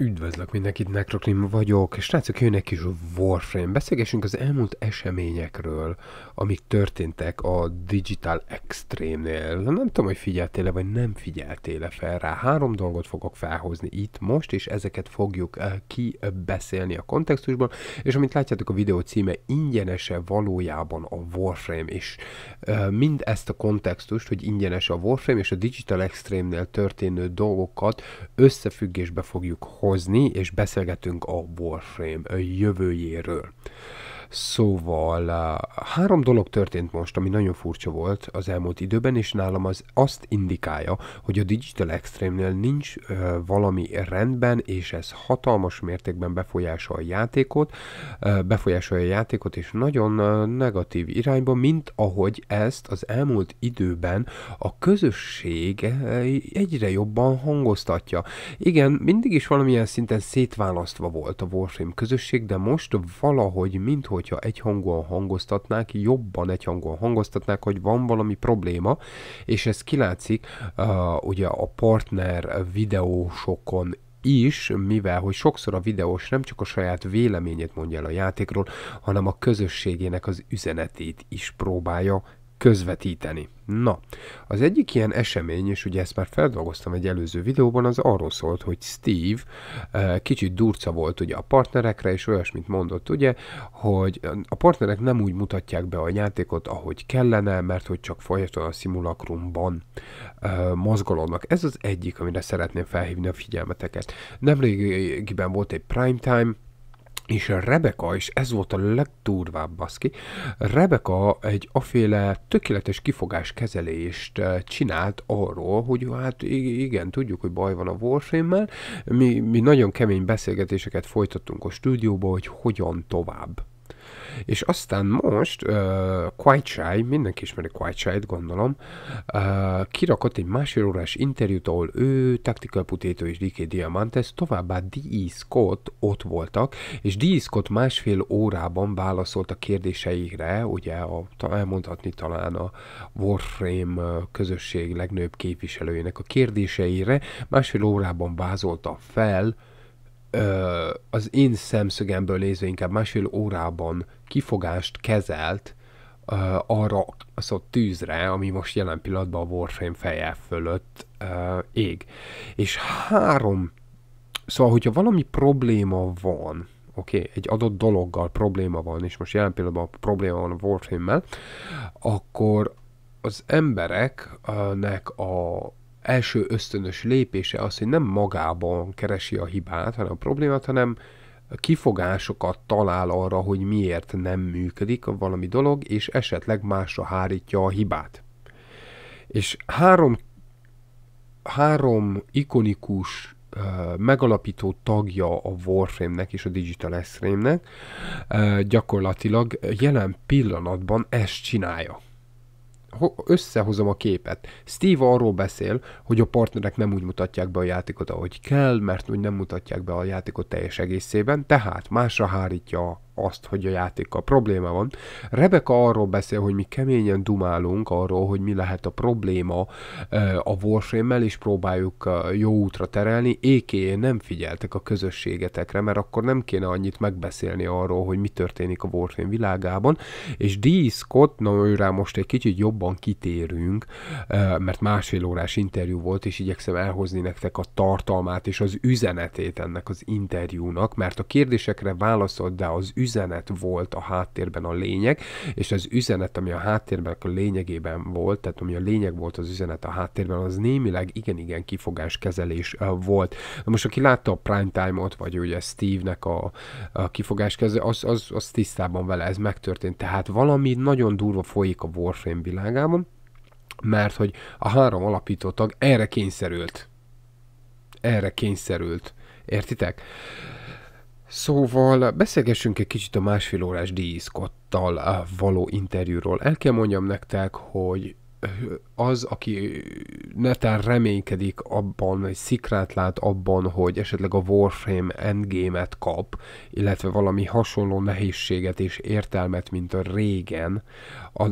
Üdvözlök mindenkit, Necroclim vagyok, és srácok, jön egy kis Warframe. Beszélgessünk az elmúlt eseményekről, amik történtek a Digital Extreme-nél. Nem tudom, hogy figyeltél-e, vagy nem figyeltél-e fel rá. Három dolgot fogok felhozni itt most, és ezeket fogjuk uh, kibeszélni a kontextusban, és amit látjátok a videó címe, ingyenese valójában a Warframe, és uh, mind ezt a kontextust, hogy ingyenes a Warframe, és a Digital Extreme-nél történő dolgokat összefüggésbe fogjuk hozni hozni, és beszélgetünk a Warframe jövőjéről. Szóval három dolog történt most, ami nagyon furcsa volt az elmúlt időben, és nálam az azt indikálja, hogy a Digital Extreme-nél nincs valami rendben, és ez hatalmas mértékben befolyásolja a játékot, befolyásolja a játékot, és nagyon negatív irányba, mint ahogy ezt az elmúlt időben a közösség egyre jobban hangoztatja. Igen, mindig is valamilyen szinten szétválasztva volt a Warframe közösség, de most valahogy, minthogy hogyha egyhangúan hangoztatnák, jobban egyhangúan hangoztatnák, hogy van valami probléma, és ez kilátszik uh, ugye a partner videósokon is, mivel hogy sokszor a videós nem csak a saját véleményét mondja el a játékról, hanem a közösségének az üzenetét is próbálja közvetíteni. Na, az egyik ilyen esemény, és ugye ezt már feldolgoztam egy előző videóban, az arról szólt, hogy Steve uh, kicsit durca volt ugye a partnerekre, és olyasmit mondott, ugye, hogy a partnerek nem úgy mutatják be a játékot, ahogy kellene, mert hogy csak folyamatosan a szimulakrumban uh, mozgolódnak. Ez az egyik, amire szeretném felhívni a figyelmeteket. Nemrégiben volt egy primetime, és Rebeka, és ez volt a legdurvább baszki, Rebeka egy aféle tökéletes kifogás kezelést eh, csinált arról, hogy hát igen, tudjuk, hogy baj van a Warframe-mel, mi, mi nagyon kemény beszélgetéseket folytattunk a stúdióba, hogy hogyan tovább. És aztán most uh, Quite Shy, mindenki ismeri Quite Shy-t, gondolom, uh, kirakott egy másfél órás interjút, ahol ő, Tactical Potato és DK Diamantes, továbbá D.E. Scott ott voltak, és D.E. Scott másfél órában válaszolt a kérdéseikre, ugye a, elmondhatni talán a Warframe közösség legnagyobb képviselőjének a kérdéseire, másfél órában vázolta fel, az én szemszögemből nézve inkább másfél órában kifogást kezelt arra a szó tűzre, ami most jelen pillanatban a Warframe feje fölött ég. És három, szóval, hogyha valami probléma van, oké, okay, egy adott dologgal probléma van, és most jelen pillanatban probléma van a Warframe-mel, akkor az embereknek a első ösztönös lépése az, hogy nem magában keresi a hibát, hanem a problémát, hanem kifogásokat talál arra, hogy miért nem működik valami dolog, és esetleg másra hárítja a hibát. És három, három ikonikus megalapító tagja a Warframe-nek és a Digital Extreme-nek gyakorlatilag jelen pillanatban ezt csinálja összehozom a képet. Steve arról beszél, hogy a partnerek nem úgy mutatják be a játékot, ahogy kell, mert úgy nem mutatják be a játékot teljes egészében, tehát másra hárítja azt, hogy a játékkal probléma van. Rebecca arról beszél, hogy mi keményen dumálunk arról, hogy mi lehet a probléma a Warframe-mel, és próbáljuk jó útra terelni. Éké nem figyeltek a közösségetekre, mert akkor nem kéne annyit megbeszélni arról, hogy mi történik a Warframe világában. És D. Scott, na őrá most egy kicsit jobban kitérünk, mert másfél órás interjú volt, és igyekszem elhozni nektek a tartalmát és az üzenetét ennek az interjúnak, mert a kérdésekre válaszolt, de az üzenet üzenet volt a háttérben a lényeg, és az üzenet, ami a háttérben a lényegében volt, tehát ami a lényeg volt az üzenet a háttérben, az némileg igen-igen kifogás kezelés volt. Na most aki látta a Prime Time-ot, vagy ugye Steve-nek a, a kifogás kezelés, az, az, az tisztában vele, ez megtörtént. Tehát valami nagyon durva folyik a Warframe világában, mert hogy a három alapító tag erre kényszerült. Erre kényszerült. Értitek? Szóval beszélgessünk egy kicsit a másfél órás D. Scott-tal való interjúról. El kell mondjam nektek, hogy az, aki netán reménykedik abban, vagy szikrát lát abban, hogy esetleg a Warframe endgame-et kap, illetve valami hasonló nehézséget és értelmet, mint a régen,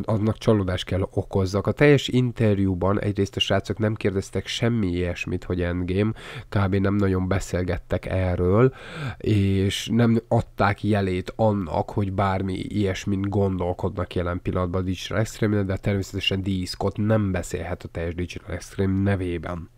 annak csalódás kell okozzak. A teljes interjúban egyrészt a srácok nem kérdeztek semmi ilyesmit, hogy endgame, kb. nem nagyon beszélgettek erről, és nem adták jelét annak, hogy bármi ilyesmin gondolkodnak jelen pillanatban a Digital Extreme, de természetesen D. Nem beszélhet a teljes Digital Extreme nevében.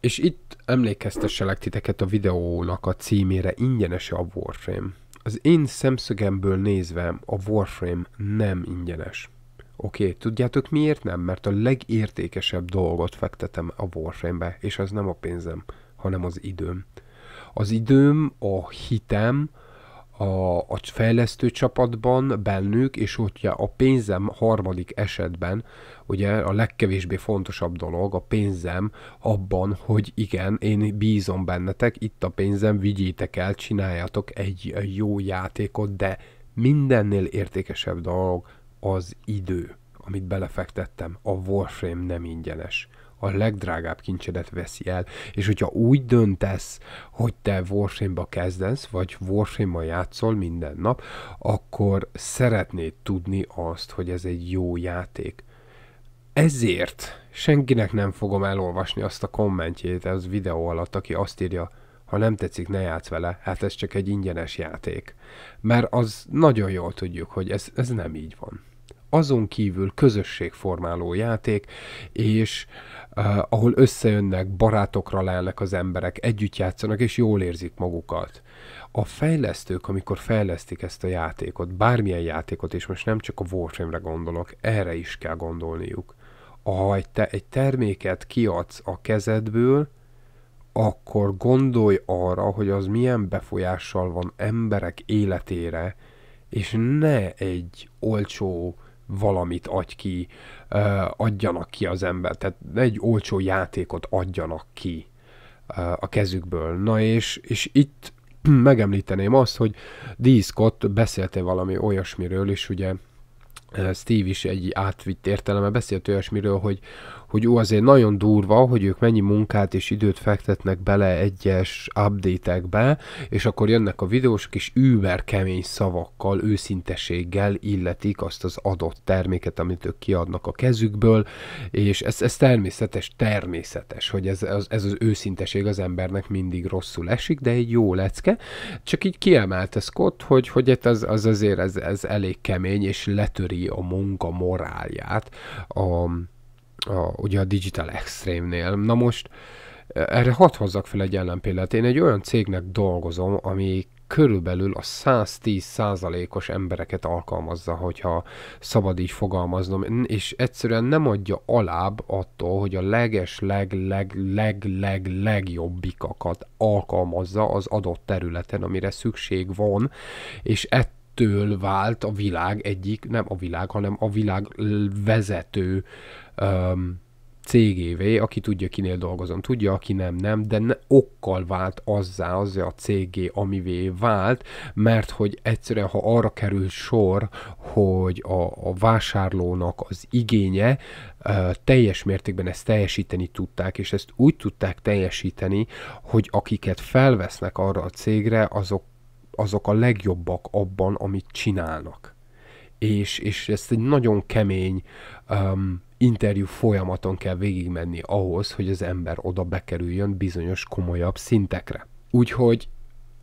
És itt emlékeztesselek titeket a videónak a címére ingyenes a Warframe. Az én szemszögemből nézve a Warframe nem ingyenes. Oké, okay, tudjátok miért nem? Mert a legértékesebb dolgot fektetem a Warframe-be, és az nem a pénzem, hanem az időm. Az időm, a hitem, a, a fejlesztő csapatban bennük, és ugye a pénzem harmadik esetben, ugye a legkevésbé fontosabb dolog, a pénzem abban, hogy igen, én bízom bennetek, itt a pénzem, vigyétek el, csináljátok egy jó játékot, de mindennél értékesebb dolog az idő, amit belefektettem. A Warframe nem ingyenes a legdrágább kincsedet veszi el, és hogyha úgy döntesz, hogy te Warframe-ba kezdesz, vagy Warframe-ba játszol minden nap, akkor szeretnéd tudni azt, hogy ez egy jó játék. Ezért senkinek nem fogom elolvasni azt a kommentjét az videó alatt, aki azt írja, ha nem tetszik, ne játsz vele, hát ez csak egy ingyenes játék. Mert az nagyon jól tudjuk, hogy ez, ez nem így van azon kívül közösségformáló játék, és uh, ahol összejönnek, barátokra lelnek az emberek, együtt játszanak, és jól érzik magukat. A fejlesztők, amikor fejlesztik ezt a játékot, bármilyen játékot, és most nem csak a Warframe-re gondolok, erre is kell gondolniuk. Ha egy, te, egy terméket kiadsz a kezedből, akkor gondolj arra, hogy az milyen befolyással van emberek életére, és ne egy olcsó valamit adj ki, adjanak ki az ember, tehát egy olcsó játékot adjanak ki a kezükből. Na és, és itt megemlíteném azt, hogy D. Scott beszélte valami olyasmiről, és ugye Steve is egy átvitt értelme beszélt olyasmiről, hogy, hogy jó, azért nagyon durva, hogy ők mennyi munkát és időt fektetnek bele egyes update-ekbe, és akkor jönnek a videósok, és über kemény szavakkal, őszinteséggel illetik azt az adott terméket, amit ők kiadnak a kezükből, és ez, ez természetes, természetes, hogy ez, ez, ez az őszinteség az embernek mindig rosszul esik, de egy jó lecke. Csak így kiemelte Scott, hogy, hogy az, az azért ez, ez elég kemény, és letöri a munka morálját a, a, ugye a Digital Extreme-nél. Na most erre hadd hozzak fel egy ellenpéldát. Én egy olyan cégnek dolgozom, ami körülbelül a 110 százalékos embereket alkalmazza, hogyha szabad így fogalmaznom, és egyszerűen nem adja alább attól, hogy a leges, leg, leg, leg, leg, legjobbikakat alkalmazza az adott területen, amire szükség van, és ettől vált a világ egyik, nem a világ, hanem a világ vezető um, cégévé, aki tudja, kinél dolgozom, tudja, aki nem, nem, de ne, okkal vált azzá, az a cégé, amivé vált, mert hogy egyszerűen, ha arra kerül sor, hogy a, a vásárlónak az igénye uh, teljes mértékben ezt teljesíteni tudták, és ezt úgy tudták teljesíteni, hogy akiket felvesznek arra a cégre, azok, azok a legjobbak abban, amit csinálnak. És, és ezt egy nagyon kemény um, interjú folyamaton kell végigmenni ahhoz, hogy az ember oda bekerüljön bizonyos komolyabb szintekre. Úgyhogy,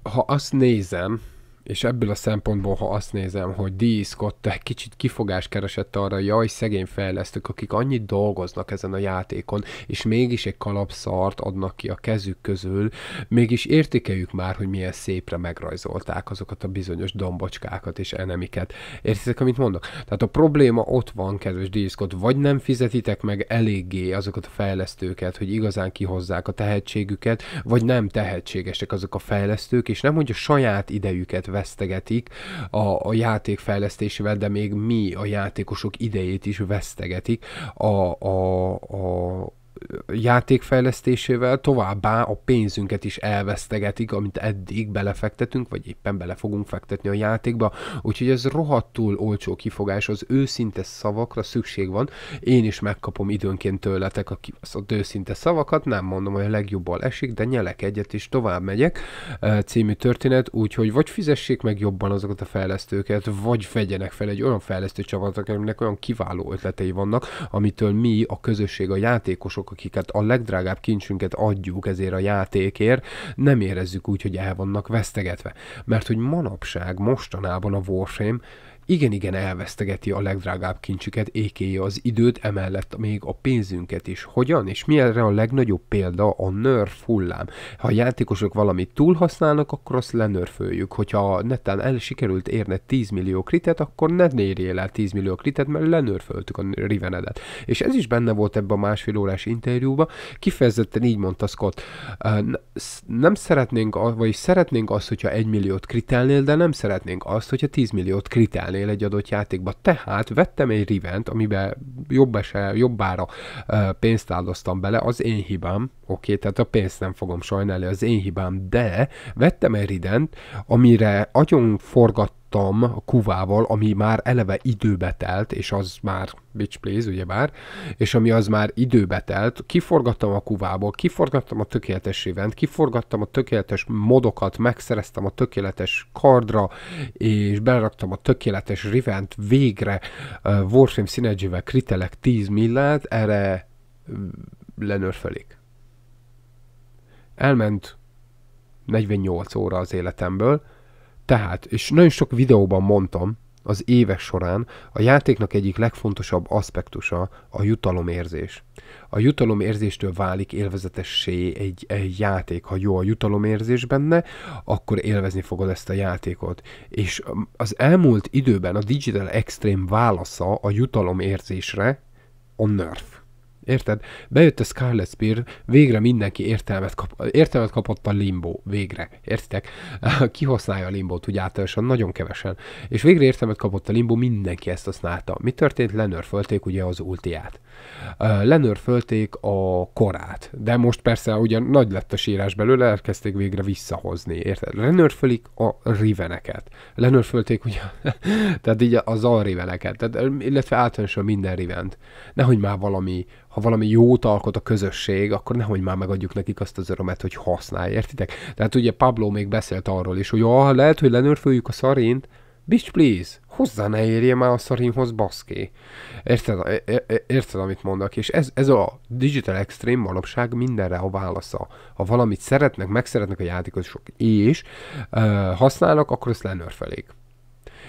ha azt nézem, és ebből a szempontból, ha azt nézem, hogy D. Scott kicsit kifogást keresett arra, jaj, szegény fejlesztők, akik annyit dolgoznak ezen a játékon, és mégis egy kalapszart adnak ki a kezük közül, mégis értékeljük már, hogy milyen szépre megrajzolták azokat a bizonyos dombocskákat és enemiket. Értitek, amit mondok? Tehát a probléma ott van, kedves D. Scott, vagy nem fizetitek meg eléggé azokat a fejlesztőket, hogy igazán kihozzák a tehetségüket, vagy nem tehetségesek azok a fejlesztők, és nem, hogy a saját idejüket vesztegetik a, a játék fejlesztésével, de még mi a játékosok idejét is vesztegetik. A, a, a játékfejlesztésével továbbá a pénzünket is elvesztegetik, amit eddig belefektetünk, vagy éppen bele fogunk fektetni a játékba. Úgyhogy ez rohadtul olcsó kifogás, az őszinte szavakra szükség van. Én is megkapom időnként tőletek a kibaszott őszinte szavakat, nem mondom, hogy a legjobban esik, de nyelek egyet és tovább megyek című történet, úgyhogy vagy fizessék meg jobban azokat a fejlesztőket, vagy vegyenek fel egy olyan fejlesztő csapatot, aminek olyan kiváló ötletei vannak, amitől mi, a közösség, a játékosok, akiket a legdrágább kincsünket adjuk ezért a játékért, nem érezzük úgy, hogy el vannak vesztegetve. Mert hogy manapság, mostanában a Warframe igen-igen elvesztegeti a legdrágább kincsüket, ékéje az időt, emellett még a pénzünket is. Hogyan? És mi erre a legnagyobb példa? A nerf hullám. Ha a játékosok valamit túlhasználnak, akkor azt lenörföljük. Hogyha netán el sikerült érne 10 millió kritet, akkor ne érjél el 10 millió kritet, mert lenörföltük a rivenedet. És ez is benne volt ebben a másfél órás interjúban. Kifejezetten így mondta Scott, nem szeretnénk, vagy szeretnénk azt, hogyha 1 milliót kritelnél, de nem szeretnénk azt, hogyha 10 milliót kritel használnél egy adott játékba. Tehát vettem egy rivent, amiben jobb ese, jobbára pénzt áldoztam bele, az én hibám, oké, tehát a pénzt nem fogom sajnálni, az én hibám, de vettem egy rident, amire agyon forgat forgattam a kuvával, ami már eleve időbe telt, és az már, bitch please, ugyebár, és ami az már időbe telt, kiforgattam a kuvából, kiforgattam a tökéletes event, kiforgattam a tökéletes modokat, megszereztem a tökéletes kardra, és beraktam a tökéletes rivent végre uh, Warframe Synergy-vel kritelek 10 millát, erre lenörfölik. Elment 48 óra az életemből, tehát, és nagyon sok videóban mondtam, az évek során a játéknak egyik legfontosabb aspektusa a jutalomérzés. A jutalomérzéstől válik élvezetessé egy, egy játék. Ha jó a jutalomérzés benne, akkor élvezni fogod ezt a játékot. És az elmúlt időben a Digital Extreme válasza a jutalomérzésre a Nerf. Érted? Bejött a Scarlet Spear, végre mindenki értelmet, kap, értelmet kapott a limbo, végre. Értitek? Ki használja a limbót, úgy általánosan nagyon kevesen. És végre értelmet kapott a limbo, mindenki ezt használta. Mi történt? Lenörfölték ugye az ultiát. Lenörfölték a korát. De most persze ugye nagy lett a sírás belőle, elkezdték végre visszahozni. Érted? Lenörfölik a riveneket. Lenörfölték ugye, tehát így az alriveneket, tehát, illetve általánosan minden rivent. Nehogy már valami ha valami jót alkot a közösség, akkor nehogy már megadjuk nekik azt az örömet, hogy használj, értitek? Tehát ugye Pablo még beszélt arról is, hogy ah, lehet, hogy lenörföljük a szarint, Bitch, please, hozzá ne érje már a szarinhoz, baszké. Érted, érted, amit mondok? És ez, ez a Digital Extreme manapság mindenre a válasza. Ha valamit szeretnek, megszeretnek a játékosok, és uh, használnak, akkor ezt lenörfelék.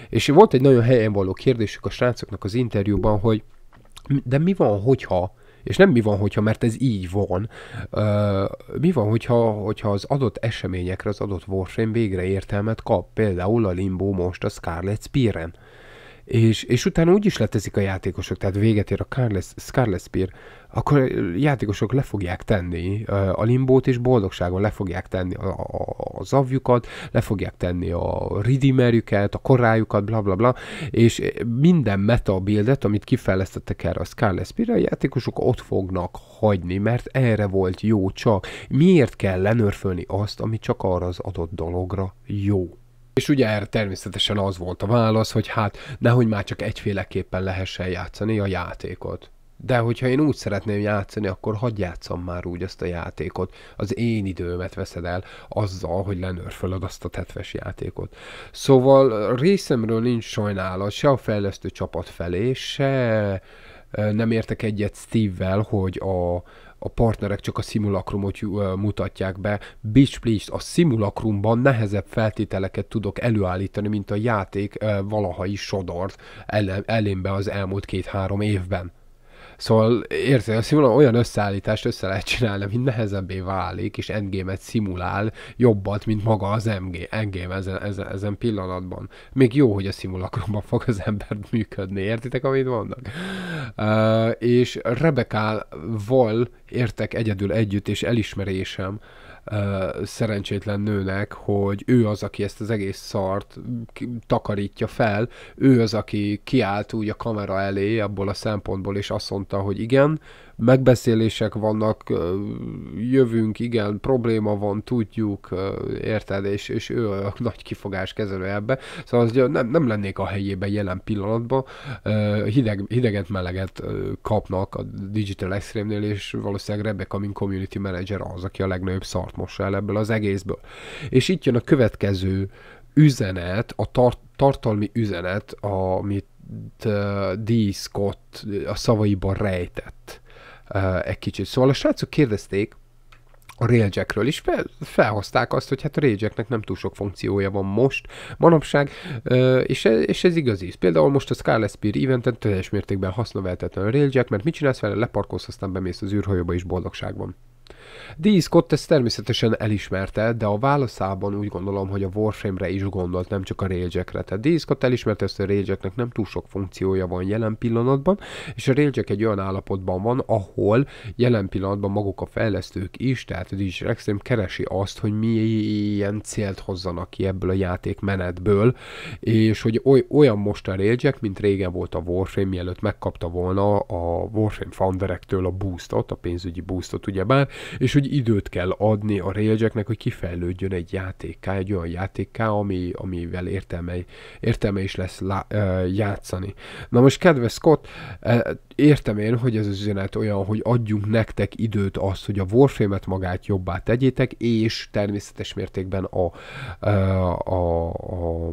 És volt egy nagyon helyen való kérdésük a srácoknak az interjúban, hogy de mi van, hogyha és nem mi van, hogyha, mert ez így van. Uh, mi van, hogyha, hogyha az adott eseményekre az adott Warframe végre értelmet kap? Például a Limbo most a Scarlet Spear-en. És, és utána úgy is letezik a játékosok, tehát véget ér a Scarlet, Spear, akkor játékosok le fogják tenni a limbót, és boldogságon le fogják tenni a, a, a zavjukat, le fogják tenni a redeemerjüket, a korájukat, bla bla bla, és minden meta buildet, amit kifejlesztettek erre a Scarlet Spear, a játékosok ott fognak hagyni, mert erre volt jó csak. Miért kell lenörfölni azt, ami csak arra az adott dologra jó? És ugye erre természetesen az volt a válasz, hogy hát nehogy már csak egyféleképpen lehessen játszani a játékot. De hogyha én úgy szeretném játszani, akkor hagyj játszom már úgy azt a játékot. Az én időmet veszed el azzal, hogy lenörfölöd azt a tetves játékot. Szóval részemről nincs sajnálat se a fejlesztő csapat felé, se nem értek egyet Steve-vel, hogy a, a partnerek csak a szimulakrumot mutatják be. Bitch please, a szimulakrumban nehezebb feltételeket tudok előállítani, mint a játék valaha is sodort elémbe az elmúlt két-három évben. Szóval érted, a szimulá olyan összeállítást össze lehet csinálni, ami nehezebbé válik, és endgame-et szimulál jobbat, mint maga az MG, endgame ezen, ezen, ezen pillanatban. Még jó, hogy a szimulakromban fog az ember működni, értitek, amit mondok? Uh, és Rebekával értek egyedül együtt, és elismerésem, szerencsétlen nőnek, hogy ő az, aki ezt az egész szart takarítja fel, ő az, aki kiállt úgy a kamera elé abból a szempontból, és azt mondta, hogy igen, megbeszélések vannak, jövünk, igen, probléma van, tudjuk, érted, és, és ő a nagy kifogás kezelő ebbe. Szóval az, nem, nem lennék a helyében jelen pillanatban. Hideg, hideget, meleget kapnak a Digital Extreme-nél, és valószínűleg Rebecca, mint community manager az, aki a legnagyobb szart mossa el ebből az egészből. És itt jön a következő üzenet, a tar- tartalmi üzenet, amit uh, D. Scott a szavaiban rejtett uh, egy kicsit. Szóval a srácok kérdezték a Railjackről is, fel, felhozták azt, hogy hát a Railjacknek nem túl sok funkciója van most, manapság, uh, és, ez, és ez igazi. Például most a Scarlet Spear eventen teljes mértékben használhatatlan a Railjack, mert mit csinálsz vele, leparkolsz, aztán bemész az űrhajóba is boldogságban. D. Scott ezt természetesen elismerte, de a válaszában úgy gondolom, hogy a Warframe-re is gondolt, nem csak a Railjackre. Tehát D. Scott elismerte ezt, hogy a Railjacknek nem túl sok funkciója van jelen pillanatban, és a Railjack egy olyan állapotban van, ahol jelen pillanatban maguk a fejlesztők is, tehát a Digital Extreme keresi azt, hogy milyen célt hozzanak ki ebből a játék menetből, és hogy oly, olyan most a Railjack, mint régen volt a Warframe, mielőtt megkapta volna a Warframe founderektől a boostot, a pénzügyi boostot ugyebár, és hogy időt kell adni a Railjacknek, hogy kifejlődjön egy játékká, egy olyan játékká, ami, amivel értelme, értelme is lesz lá, játszani. Na most, kedves Scott, értem én, hogy ez az üzenet olyan, hogy adjunk nektek időt azt, hogy a Warframe-et magát jobbá tegyétek, és természetes mértékben a, a, a, a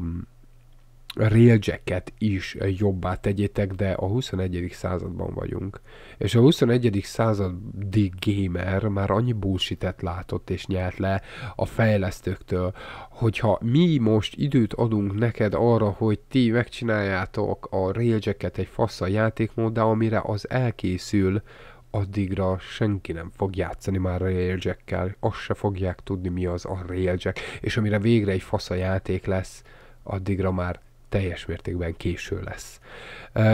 railjacket is jobbá tegyétek, de a 21. században vagyunk. És a 21. századi gamer már annyi bullshit látott és nyert le a fejlesztőktől, hogyha mi most időt adunk neked arra, hogy ti megcsináljátok a railjacket egy fasz a játékmóddá, amire az elkészül, addigra senki nem fog játszani már railjackkel, azt se fogják tudni mi az a railjack, és amire végre egy fasz a játék lesz, addigra már teljes mértékben késő lesz.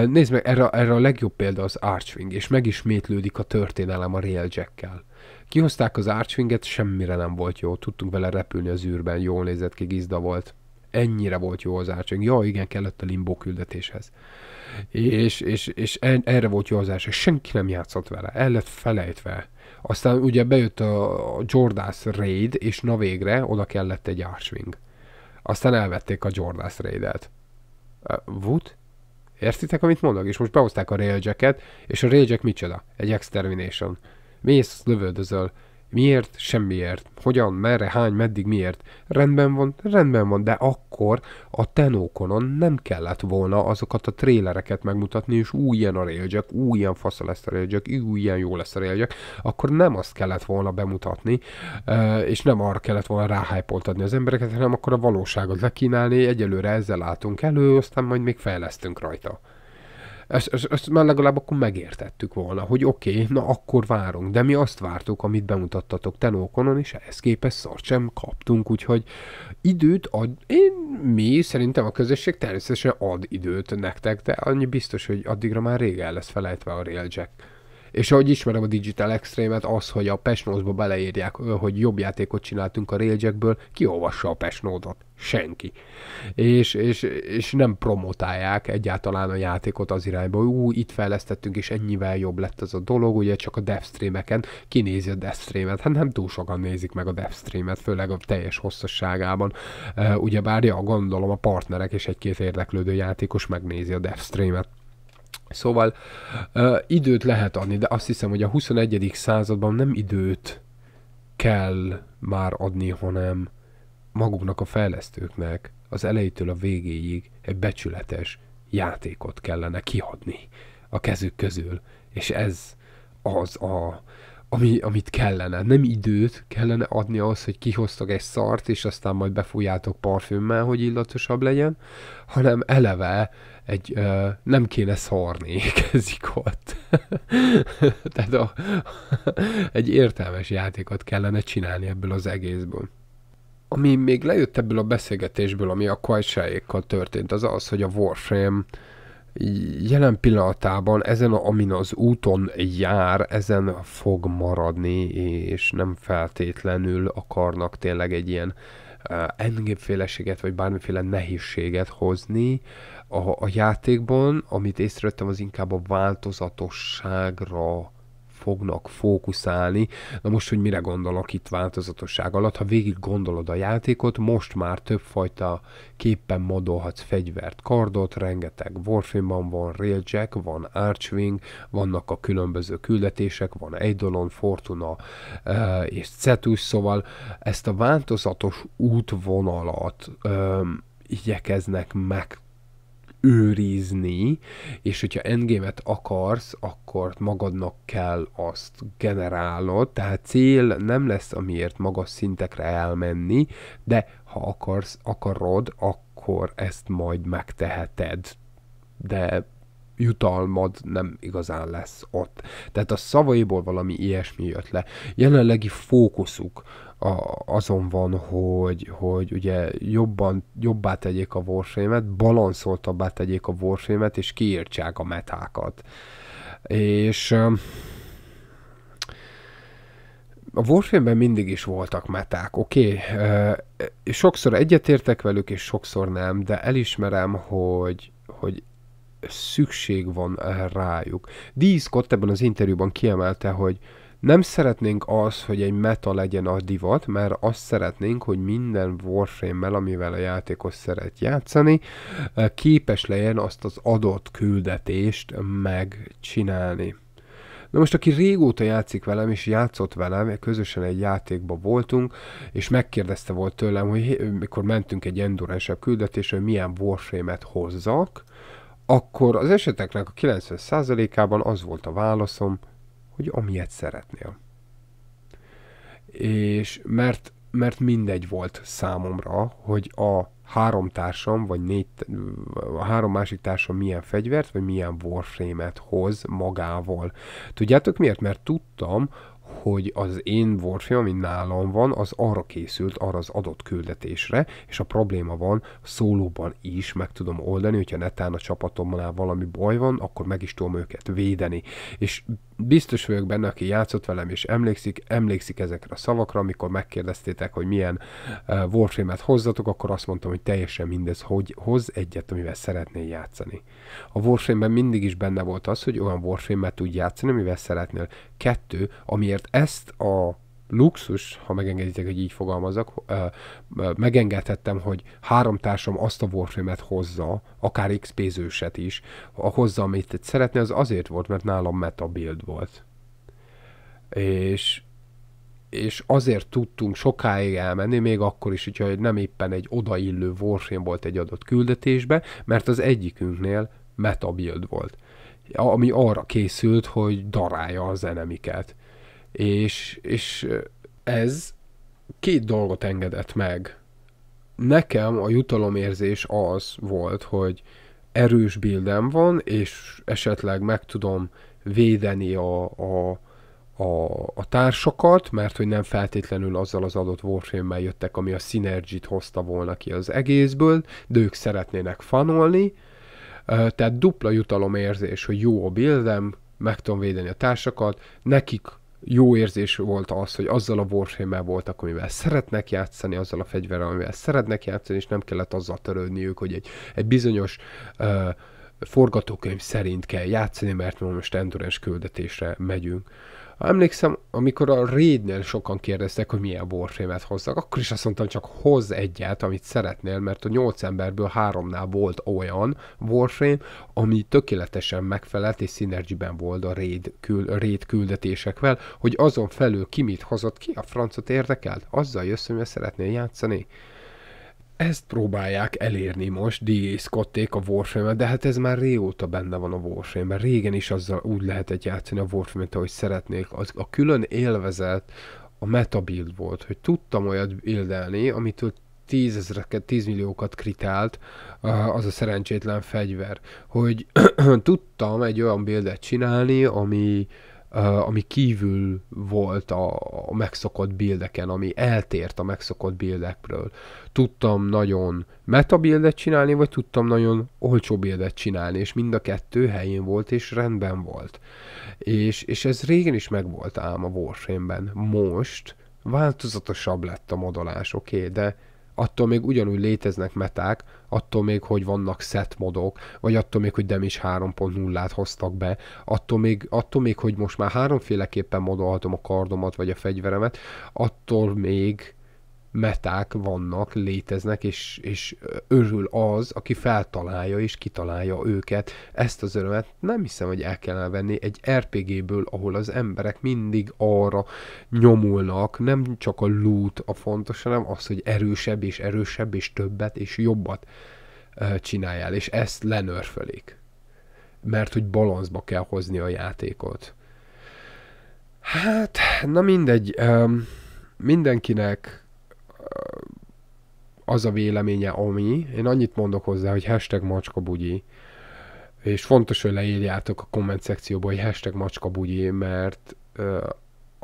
Nézd meg, erre, erre a legjobb példa az Archwing, és megismétlődik a történelem a Railjack-kel. Kihozták az Archwinget, semmire nem volt jó, tudtunk vele repülni az űrben, jól nézett ki, gizda volt. Ennyire volt jó az Archwing. Ja, igen, kellett a limbo küldetéshez. És, és, és erre volt jó az Archwing. Senki nem játszott vele, el lett felejtve. Aztán ugye bejött a Jordas Raid, és na végre oda kellett egy Archwing. Aztán elvették a Jordas Raid-et. Wood? Értitek, amit mondok? És most behozták a Railjacket, és a Railjack micsoda? Egy Extermination. Mész, lövöldözöl. Miért? Semmiért. Hogyan? Merre? Hány? Meddig? Miért? Rendben van, rendben van, de akkor a Tenókonon nem kellett volna azokat a trélereket megmutatni, és új ilyen a Railjack, új ilyen fasza lesz a Railjack, új ilyen jó lesz a Railjack, akkor nem azt kellett volna bemutatni, és nem arra kellett volna ráhájpoltatni az embereket, hanem akkor a valóságot lekínálni, egyelőre ezzel látunk elő, aztán majd még fejlesztünk rajta. Ezt, ezt, ezt már legalább akkor megértettük volna, hogy oké, okay, na akkor várunk, de mi azt vártuk, amit bemutattatok Tenókonon, és ehhez képest szart sem kaptunk, úgyhogy időt ad, én, mi szerintem a közösség természetesen ad időt nektek, de annyi biztos, hogy addigra már rég el lesz felejtve a Railjack. És ahogy ismerem a Digital Extreme-et, az, hogy a Pesnózba beleírják, hogy jobb játékot csináltunk a Railjackből, kiolvassa a Pesnódot? Senki. És, és, és nem promotálják egyáltalán a játékot az irányba, hogy ú, itt fejlesztettünk, és ennyivel jobb lett az a dolog, ugye csak a devstreameken, kinézi a devstreamet, hát nem túl sokan nézik meg a devstreamet, főleg a teljes hosszasságában. Uh, ugye bárja, gondolom a partnerek és egy-két érdeklődő játékos megnézi a devstreamet. Szóval uh, időt lehet adni, de azt hiszem, hogy a 21. században nem időt kell már adni, hanem maguknak a fejlesztőknek az elejétől a végéig egy becsületes játékot kellene kiadni a kezük közül. És ez az a, ami, amit kellene. Nem időt kellene adni ahhoz, hogy kihoztak egy szart, és aztán majd befújjátok parfümmel, hogy illatosabb legyen, hanem eleve egy, uh, nem kéne szarni kezik ott. Tehát a, egy értelmes játékot kellene csinálni ebből az egészből. Ami még lejött ebből a beszélgetésből, ami a Quajsáékkal történt, az az, hogy a Warframe jelen pillanatában ezen, amin az úton jár, ezen fog maradni, és nem feltétlenül akarnak tényleg egy ilyen uh, endgame-féleséget, vagy bármiféle nehézséget hozni, a, a játékban, amit észrevettem, az inkább a változatosságra fognak fókuszálni. Na most, hogy mire gondolok itt változatosság alatt, ha végig gondolod a játékot, most már többfajta képpen modolhatsz fegyvert, kardot, rengeteg Warframe-ban van Railjack, van Archwing, vannak a különböző küldetések, van Eidolon, Fortuna és Cetus, szóval ezt a változatos útvonalat igyekeznek meg őrizni, és hogyha endgame-et akarsz, akkor magadnak kell azt generálnod, tehát cél nem lesz, amiért magas szintekre elmenni, de ha akarsz, akarod, akkor ezt majd megteheted. De jutalmad nem igazán lesz ott. Tehát a szavaiból valami ilyesmi jött le. Jelenlegi fókuszuk a, azon van, hogy, hogy ugye jobban, jobbá tegyék a warframe-et, balanszoltabbá tegyék a warframe-et, és kiírtsák a metákat. És a Warframe-ben mindig is voltak meták, oké? Okay? sokszor egyetértek velük, és sokszor nem, de elismerem, hogy, hogy szükség van rájuk. D. Scott ebben az interjúban kiemelte, hogy nem szeretnénk az, hogy egy meta legyen a divat, mert azt szeretnénk, hogy minden Warframe-mel, amivel a játékos szeret játszani, képes legyen azt az adott küldetést megcsinálni. Na most, aki régóta játszik velem, és játszott velem, közösen egy játékban voltunk, és megkérdezte volt tőlem, hogy mikor mentünk egy endurance küldetésre, hogy milyen Warframe-et hozzak, akkor az eseteknek a 90%-ában az volt a válaszom, hogy amilyet szeretnél. És mert, mert mindegy volt számomra, hogy a három társam, vagy négy, a három másik társam milyen fegyvert, vagy milyen warframe-et hoz magával. Tudjátok miért? Mert tudtam, hogy az én Warframe, ami nálam van, az arra készült, arra az adott küldetésre, és a probléma van, szólóban is meg tudom oldani, hogyha netán a csapatomnál valami baj van, akkor meg is tudom őket védeni. És biztos vagyok benne, aki játszott velem és emlékszik, emlékszik ezekre a szavakra, amikor megkérdeztétek, hogy milyen uh, Warframe-et hozzatok, akkor azt mondtam, hogy teljesen mindez, hogy hoz egyet, amivel szeretnél játszani. A Warframe-ben mindig is benne volt az, hogy olyan Warframe-et tud játszani, amivel szeretnél. Kettő, amiért ezt a luxus, ha megengeditek, hogy így fogalmazok, megengedhettem, hogy három társam azt a Warframe-et hozza, akár XP zőset is, a hozza, amit szeretne, az azért volt, mert nálam meta build volt. És, és azért tudtunk sokáig elmenni, még akkor is, hogyha nem éppen egy odaillő Warframe volt egy adott küldetésbe, mert az egyikünknél meta build volt. Ami arra készült, hogy darálja az enemiket és, és ez két dolgot engedett meg. Nekem a jutalomérzés az volt, hogy erős bildem van, és esetleg meg tudom védeni a, a, a, a társakat, mert hogy nem feltétlenül azzal az adott warframe jöttek, ami a synergy hozta volna ki az egészből, de ők szeretnének fanolni, tehát dupla jutalomérzés, hogy jó a bildem, meg tudom védeni a társakat, nekik jó érzés volt az, hogy azzal a warframe voltak, amivel szeretnek játszani, azzal a fegyverrel, amivel szeretnek játszani, és nem kellett azzal törődniük, hogy egy, egy bizonyos uh, forgatókönyv szerint kell játszani, mert most endurance küldetésre megyünk. Emlékszem, amikor a Raidnél sokan kérdeztek, hogy milyen Warframe-et hozzak, akkor is azt mondtam, csak hoz egyet, amit szeretnél, mert a nyolc emberből háromnál volt olyan Warframe, ami tökéletesen megfelelt és synergyben volt a Raid, kül, Raid küldetésekvel, hogy azon felül ki mit hozott, ki a francot érdekelt, azzal jössz, hogy szeretnél játszani ezt próbálják elérni most, D.A. Scotték a warframe de hát ez már régóta benne van a warframe régen is azzal úgy lehetett játszani a warframe ahogy szeretnék. Az, a külön élvezet a meta build volt, hogy tudtam olyat buildelni, amitől tízezreket, tízmilliókat kritált az a szerencsétlen fegyver. Hogy tudtam egy olyan buildet csinálni, ami, ami kívül volt a, a megszokott bildeken, ami eltért a megszokott bildekről. Tudtam nagyon meta buildet csinálni, vagy tudtam nagyon olcsó buildet csinálni, és mind a kettő helyén volt, és rendben volt. És, és ez régen is megvolt ám a Warframe-ben. Most változatosabb lett a modolás, oké, okay, de attól még ugyanúgy léteznek meták, attól még, hogy vannak set modok, vagy attól még, hogy Demis 3.0-át hoztak be, attól még, attól még, hogy most már háromféleképpen modolhatom a kardomat, vagy a fegyveremet, attól még meták vannak, léteznek, és, és örül az, aki feltalálja és kitalálja őket. Ezt az örömet nem hiszem, hogy el kellene venni egy RPG-ből, ahol az emberek mindig arra nyomulnak, nem csak a loot a fontos, hanem az, hogy erősebb és erősebb és többet és jobbat csináljál, és ezt lenörfölik. Mert hogy balanszba kell hozni a játékot. Hát, na mindegy, mindenkinek az a véleménye, ami, én annyit mondok hozzá, hogy hashtag macska bugyi, és fontos, hogy leírjátok a komment szekcióba, hogy hashtag macska bugyi, mert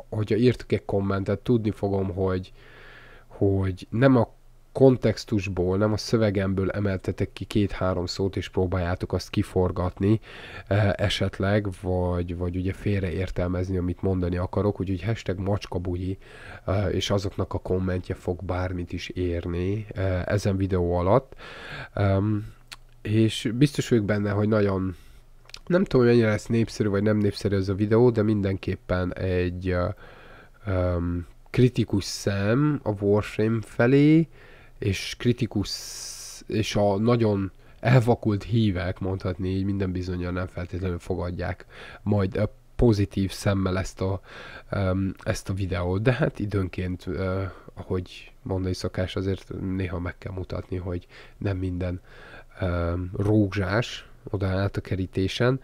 hogyha írtok egy kommentet, tudni fogom, hogy, hogy nem a kontextusból, nem a szövegemből emeltetek ki két-három szót, és próbáljátok azt kiforgatni eh, esetleg, vagy, vagy ugye félreértelmezni, amit mondani akarok, úgyhogy hashtag macskabugyi, eh, és azoknak a kommentje fog bármit is érni eh, ezen videó alatt. És biztos vagyok benne, hogy nagyon nem tudom, hogy mennyire lesz népszerű vagy nem népszerű ez a videó, de mindenképpen egy um, kritikus szem a Warframe felé, és kritikus, és a nagyon elvakult hívek, mondhatni így, minden bizonyal nem feltétlenül fogadják majd pozitív szemmel ezt a, ezt a videót, de hát időnként, ahogy mondani szokás, azért néha meg kell mutatni, hogy nem minden rózsás oda állt a kerítésen,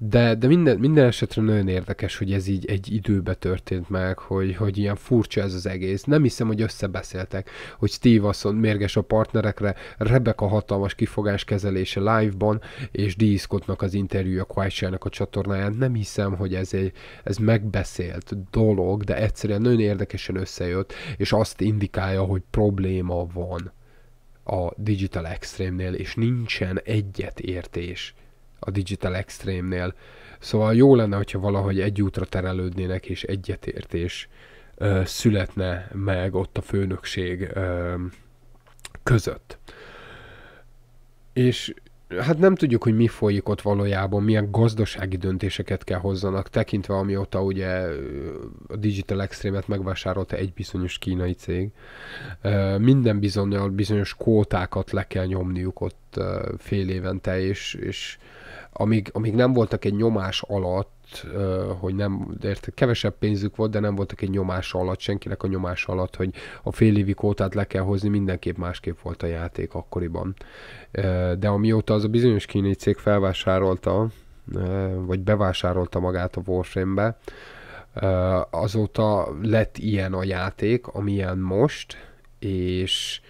de, de minden, minden esetre nagyon érdekes, hogy ez így egy időbe történt meg, hogy, hogy ilyen furcsa ez az egész. Nem hiszem, hogy összebeszéltek, hogy Steve Asson mérges a partnerekre, Rebecca hatalmas kifogás kezelése live-ban, és D. Scottnak az interjúja Quiet a csatornáján. Nem hiszem, hogy ez, egy, ez megbeszélt dolog, de egyszerűen nagyon érdekesen összejött, és azt indikálja, hogy probléma van a Digital Extreme-nél, és nincsen egyetértés a Digital Extreme-nél. Szóval jó lenne, hogyha valahogy egy útra terelődnének, és egyetértés ö, születne meg ott a főnökség ö, között. És hát nem tudjuk, hogy mi folyik ott valójában, milyen gazdasági döntéseket kell hozzanak, tekintve amióta ugye a Digital Extreme-et megvásárolta egy bizonyos kínai cég. Minden bizonyal bizonyos kótákat le kell nyomniuk ott fél évente, és, és amíg, amíg nem voltak egy nyomás alatt, hogy nem, de érte, kevesebb pénzük volt, de nem voltak egy nyomás alatt, senkinek a nyomás alatt, hogy a fél évi kótát le kell hozni, mindenképp másképp volt a játék akkoriban. De amióta az a bizonyos kínai cég felvásárolta, vagy bevásárolta magát a Warframe-be, azóta lett ilyen a játék, amilyen most, és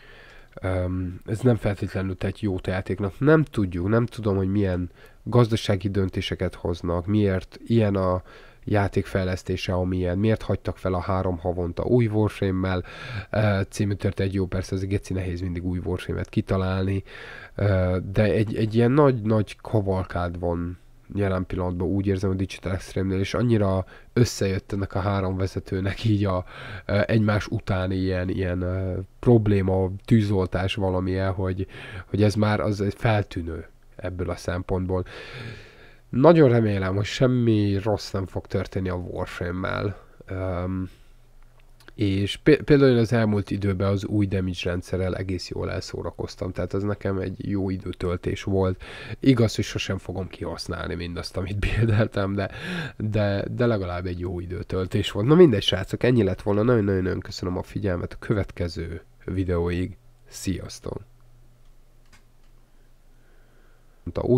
ez nem feltétlenül tett jó játéknak. Nem tudjuk, nem tudom, hogy milyen gazdasági döntéseket hoznak, miért ilyen a játékfejlesztése, amilyen, miért hagytak fel a három havonta új Warframe-mel, uh, című tört egy jó, persze ez geci nehéz mindig új Warframe-et kitalálni, uh, de egy, egy ilyen nagy-nagy kavalkád van jelen pillanatban úgy érzem a Digital extreme és annyira összejött ennek a három vezetőnek így a, a egymás utáni ilyen, ilyen probléma, tűzoltás valamilyen, hogy, hogy ez már az egy feltűnő ebből a szempontból. Nagyon remélem, hogy semmi rossz nem fog történni a Warframe-mel. Um, és például az elmúlt időben az új damage rendszerrel egész jól elszórakoztam, tehát ez nekem egy jó időtöltés volt. Igaz, hogy sosem fogom kihasználni mindazt, amit bildeltem, de, de, de legalább egy jó időtöltés volt. Na mindegy, srácok, ennyi lett volna. Nagyon-nagyon köszönöm a figyelmet a következő videóig. Sziasztok! Új